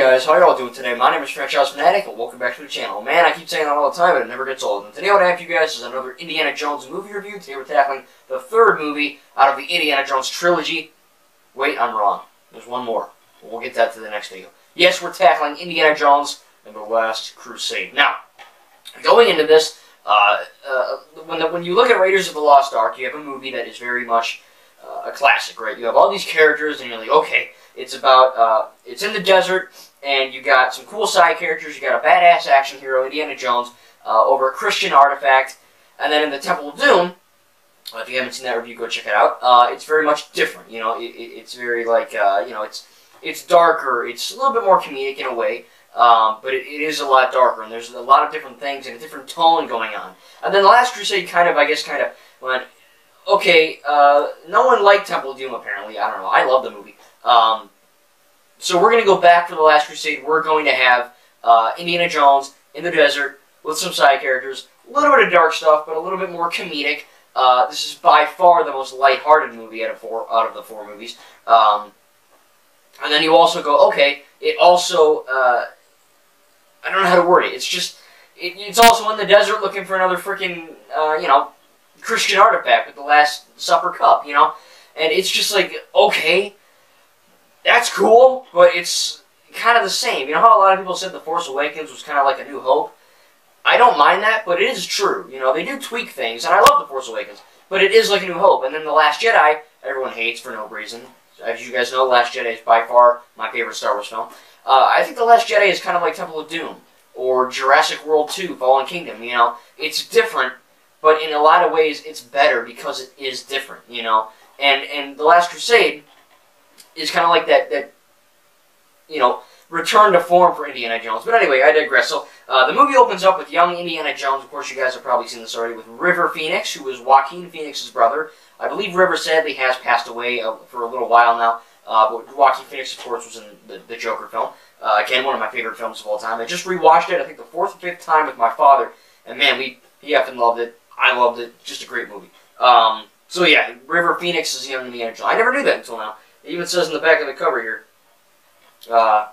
guys, how y'all doing today? My name is Franchise Fanatic, and welcome back to the channel. Man, I keep saying that all the time, but it never gets old. And today what I have for you guys is another Indiana Jones movie review. Today we're tackling the third movie out of the Indiana Jones trilogy. Wait, I'm wrong. There's one more. We'll get that to the next video. Yes, we're tackling Indiana Jones and the Last Crusade. Now, going into this, uh, uh, when, the, when you look at Raiders of the Lost Ark, you have a movie that is very much uh, a classic, right? You have all these characters, and you're like, okay, it's about, uh, it's in the desert, and you got some cool side characters. You got a badass action hero, Indiana Jones, uh, over a Christian artifact. And then in the Temple of Doom, uh, if you haven't seen that review, go check it out. Uh, it's very much different. You know, it, it's very like, uh, you know, it's it's darker. It's a little bit more comedic in a way. Um, but it, it is a lot darker, and there's a lot of different things and a different tone going on. And then the Last Crusade kind of, I guess, kind of went, okay, uh, no one liked Temple of Doom apparently. I don't know. I love the movie. Um, so we're going to go back for the Last Crusade. We're going to have uh, Indiana Jones in the desert with some side characters, a little bit of dark stuff, but a little bit more comedic. Uh, this is by far the most lighthearted movie out of four out of the four movies. Um, and then you also go, okay, it also uh, I don't know how to word it. It's just it, it's also in the desert looking for another freaking uh, you know Christian artifact with the Last Supper cup, you know, and it's just like okay that's cool, but it's kind of the same. You know how a lot of people said The Force Awakens was kind of like a new hope? I don't mind that, but it is true. You know, they do tweak things, and I love The Force Awakens, but it is like a new hope. And then The Last Jedi, everyone hates for no reason. As you guys know, The Last Jedi is by far my favorite Star Wars film. Uh, I think The Last Jedi is kind of like Temple of Doom, or Jurassic World 2, Fallen Kingdom, you know? It's different, but in a lot of ways, it's better because it is different, you know? And, and The Last Crusade is kind of like that, that, you know, return to form for Indiana Jones. But anyway, I digress. So uh, the movie opens up with young Indiana Jones. Of course, you guys have probably seen this already with River Phoenix, who is Joaquin Phoenix's brother. I believe River sadly has passed away uh, for a little while now. Uh, but Joaquin Phoenix, of course, was in the, the Joker film. Uh, again, one of my favorite films of all time. I just rewatched it, I think the fourth or fifth time with my father, and man, we he effing loved it. I loved it. Just a great movie. Um, so yeah, River Phoenix is young Indiana Jones. I never knew that until now. It even says in the back of the cover here. Uh,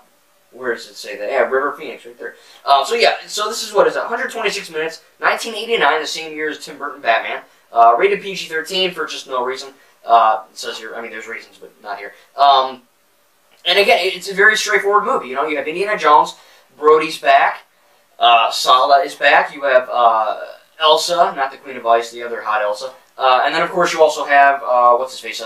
where does it say that? Yeah, River Phoenix right there. Uh, so yeah, so this is what is it? 126 minutes, 1989, the same year as Tim Burton Batman. Uh, rated PG-13 for just no reason. Uh, it says here, I mean, there's reasons, but not here. Um, and again, it's a very straightforward movie. You know, you have Indiana Jones, Brody's back, uh, Sallah is back. You have uh, Elsa, not the Queen of Ice, the other hot Elsa. Uh, and then, of course, you also have, uh, what's his face,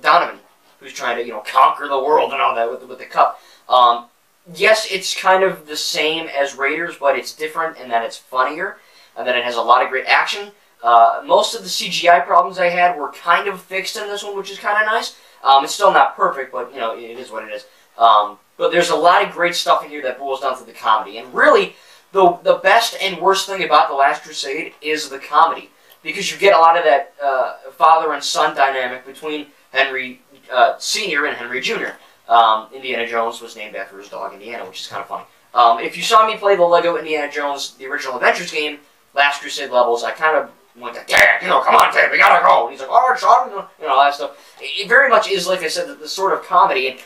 Donovan, who's trying to, you know, conquer the world and all that with, with the cup. Um, yes, it's kind of the same as Raiders, but it's different in that it's funnier, and that it has a lot of great action. Uh, most of the CGI problems I had were kind of fixed in this one, which is kind of nice. Um, it's still not perfect, but, you know, it is what it is. Um, but there's a lot of great stuff in here that boils down to the comedy. And really, the, the best and worst thing about The Last Crusade is the comedy. Because you get a lot of that uh, father and son dynamic between Henry uh, Sr. and Henry Jr. Um, Indiana Jones was named after his dog Indiana, which is kind of funny. Um, if you saw me play the Lego Indiana Jones, the original Adventures game, Last Crusade levels, I kind of went to Dad, you know, come on, Dad, we gotta go. And he's like, right, son, you know, all that stuff. It, it very much is, like I said, the, the sort of comedy, and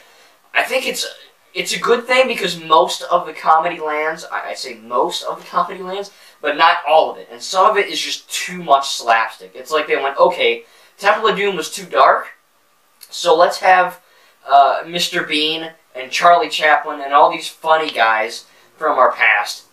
I think it's it's a good thing because most of the comedy lands, I, I say most of the comedy lands, but not all of it, and some of it is just too much slapstick. It's like they went, okay, Temple of Doom was too dark, so let's have uh, Mr. Bean and Charlie Chaplin and all these funny guys from our past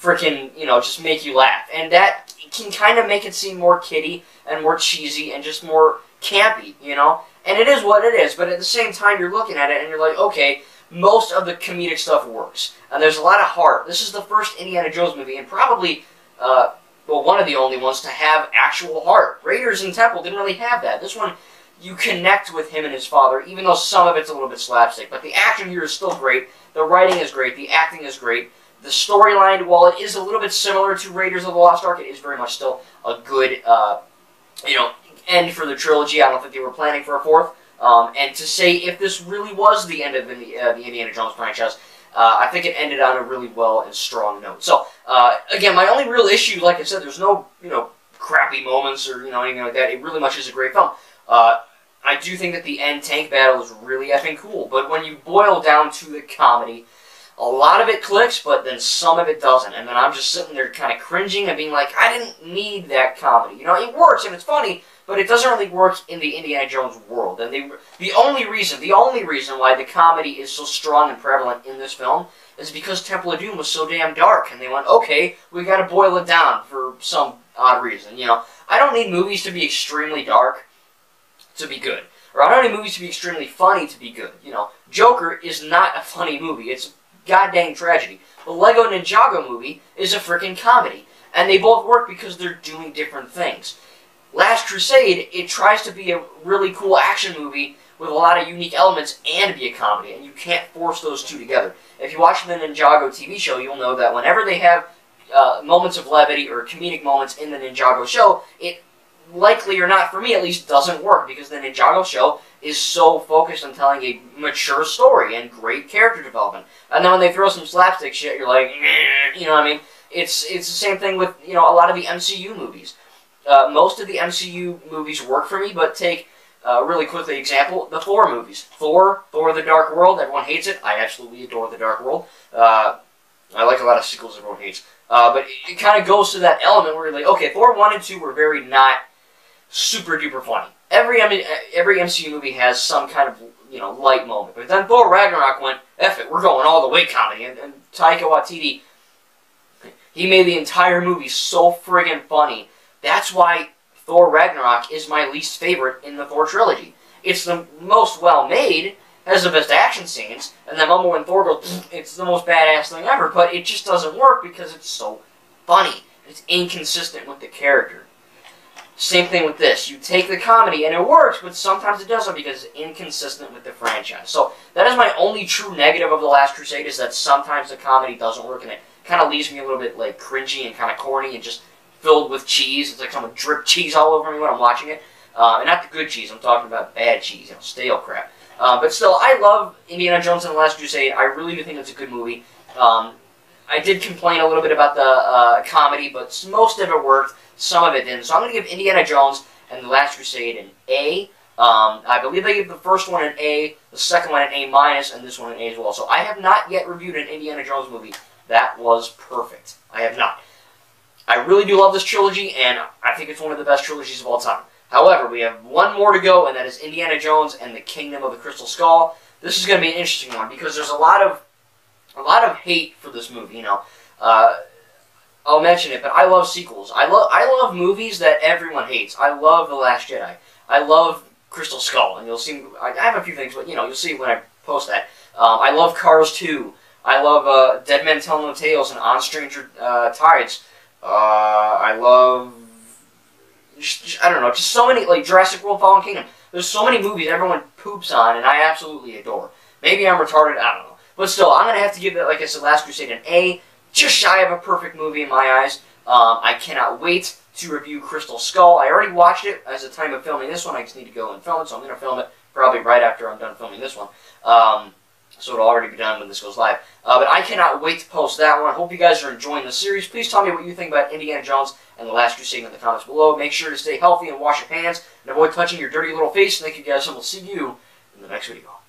freaking, you know, just make you laugh. And that can kind of make it seem more kiddie and more cheesy and just more campy, you know? And it is what it is, but at the same time, you're looking at it and you're like, okay, most of the comedic stuff works. And there's a lot of heart. This is the first Indiana Jones movie, and probably, uh, well, one of the only ones to have actual heart. Raiders and Temple didn't really have that. This one you connect with him and his father, even though some of it's a little bit slapstick. But the action here is still great. The writing is great. The acting is great. The storyline, while it is a little bit similar to Raiders of the Lost Ark, it is very much still a good, uh, you know, end for the trilogy. I don't think they were planning for a fourth. Um, and to say if this really was the end of the, uh, the Indiana Jones franchise, uh, I think it ended on a really well and strong note. So, uh, again, my only real issue, like I said, there's no, you know, crappy moments or, you know, anything like that. It really much is a great film. Uh, I do think that the end tank battle is really effing cool, but when you boil down to the comedy, a lot of it clicks, but then some of it doesn't. And then I'm just sitting there kind of cringing and being like, I didn't need that comedy. You know, it works and it's funny, but it doesn't really work in the Indiana Jones world. And they, the only reason, the only reason why the comedy is so strong and prevalent in this film is because Temple of Doom was so damn dark. And they went, okay, we got to boil it down for some odd reason. You know, I don't need movies to be extremely dark to be good. Or I don't need movies to be extremely funny to be good. You know, Joker is not a funny movie. It's goddamn tragedy. The Lego Ninjago movie is a freaking comedy. And they both work because they're doing different things. Last Crusade, it tries to be a really cool action movie with a lot of unique elements and be a comedy, and you can't force those two together. If you watch the Ninjago TV show, you'll know that whenever they have uh, moments of levity or comedic moments in the Ninjago show, it likely or not, for me at least, doesn't work because the Ninjago show is so focused on telling a mature story and great character development. And then when they throw some slapstick shit, you're like, you know what I mean? It's it's the same thing with you know a lot of the MCU movies. Uh, most of the MCU movies work for me, but take uh, really quickly example the Thor movies. Thor, Thor: The Dark World. Everyone hates it. I absolutely adore The Dark World. Uh, I like a lot of sequels everyone hates. Uh, but it, it kind of goes to that element where you're like, okay, Thor 1 and 2 were very not super duper funny. Every every MCU movie has some kind of you know light moment, but then Thor Ragnarok went, F it, we're going all the way comedy," and, and Taika Waititi he made the entire movie so friggin' funny. That's why Thor Ragnarok is my least favorite in the Thor trilogy. It's the most well made, has the best action scenes, and the moment when Thor goes, it's the most badass thing ever, but it just doesn't work because it's so funny. It's inconsistent with the character. Same thing with this. You take the comedy and it works, but sometimes it doesn't because it's inconsistent with the franchise. So that is my only true negative of The Last Crusade is that sometimes the comedy doesn't work and it kind of leaves me a little bit like cringy and kind of corny and just filled with cheese. It's like someone dripped cheese all over me when I'm watching it. Uh, and not the good cheese. I'm talking about bad cheese, you know, stale crap. Uh, but still, I love Indiana Jones and the Last Crusade. I really do think it's a good movie. Um, I did complain a little bit about the uh, comedy, but most of it worked. Some of it didn't. So I'm going to give Indiana Jones and The Last Crusade an A. Um, I believe I gave the first one an A, the second one an A minus, and this one an A as well. So I have not yet reviewed an Indiana Jones movie. That was perfect. I have not. I really do love this trilogy, and I think it's one of the best trilogies of all time. However, we have one more to go, and that is Indiana Jones and the Kingdom of the Crystal Skull. This is going to be an interesting one because there's a lot of a lot of hate for this movie. You know, uh, I'll mention it, but I love sequels. I love I love movies that everyone hates. I love The Last Jedi. I love Crystal Skull, and you'll see. I have a few things, but you know, you'll see when I post that. Um, I love Cars 2. I love uh, Dead Men Tell No Tales and On Stranger uh, Tides. Uh, I love. I don't know, just so many like Jurassic World: Fallen Kingdom. There's so many movies everyone poops on, and I absolutely adore. Maybe I'm retarded. I don't know, but still, I'm gonna have to give that, like I said, Last Crusade an A just shy of a perfect movie in my eyes. Um, I cannot wait to review Crystal Skull. I already watched it as the time of filming this one. I just need to go and film it, so I'm going to film it probably right after I'm done filming this one. Um, so it'll already be done when this goes live. Uh, but I cannot wait to post that one. I hope you guys are enjoying the series. Please tell me what you think about Indiana Jones and The Last Crusade in the comments below. Make sure to stay healthy and wash your hands and avoid touching your dirty little face. Thank you guys, and we'll see you in the next video.